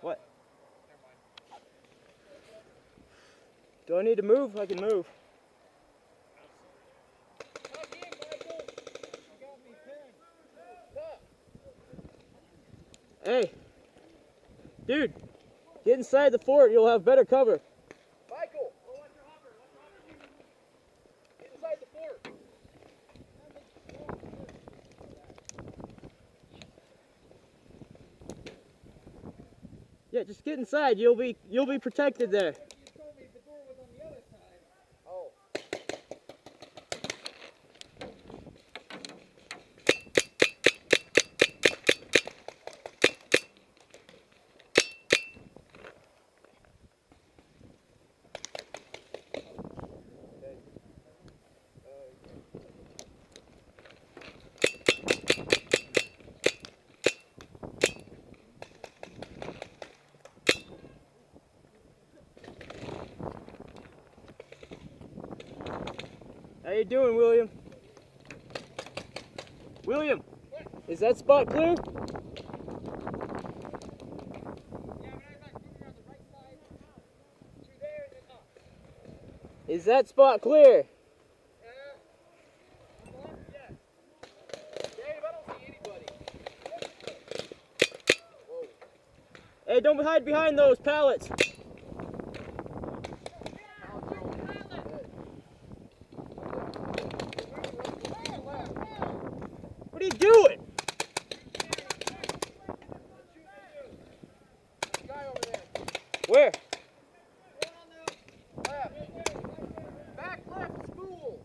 What? Do I need to move? I can move. Hey, dude, get inside the fort. You'll have better cover. Michael! Oh, get inside the fort. Yeah, just get inside. You'll be you'll be protected there. You told me the door was on the other side. Oh. How you doing, William? William, is that spot clear? Is that spot clear? Hey, don't hide behind those pallets. What are you doing? Guy over there. Where? Left. Back left spool.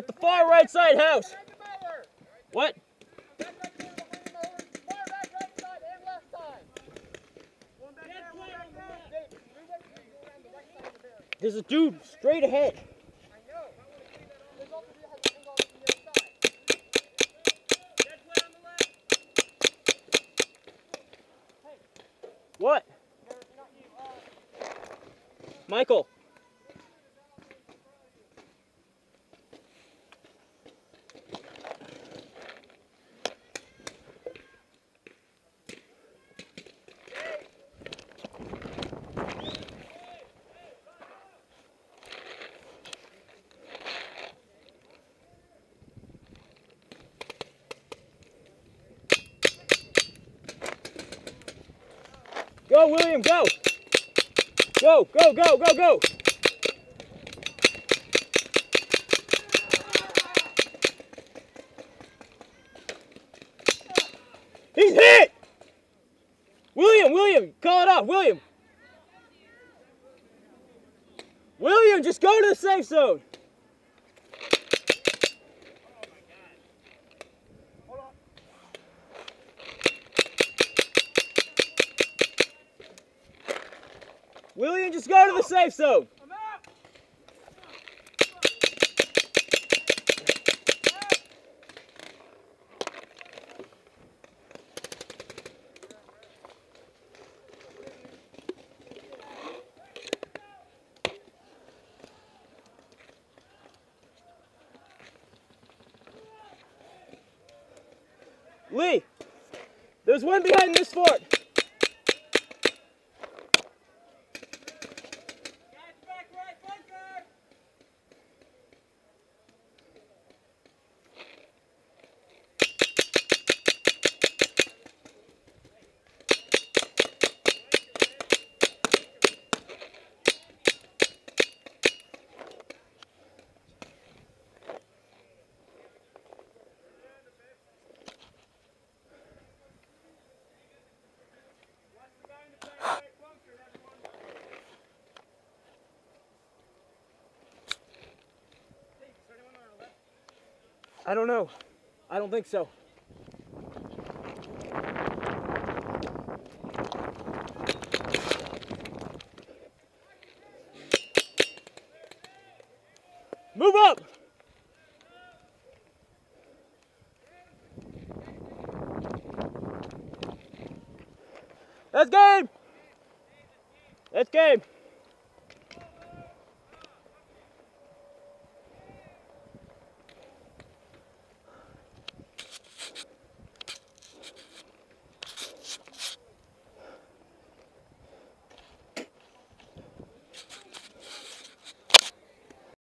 around the far right side house. What? There's a dude straight ahead. What? know. There's also the has hang on from the other side. Dead way on the left. What? Or not you. Uh, Michael. Go, William, go! Go, go, go, go, go! He's hit! William, William, call it off, William! William, just go to the safe zone! William, just go to the safe zone! Lee, There's one behind this fort. I don't know. I don't think so. Move up! That's game! That's game!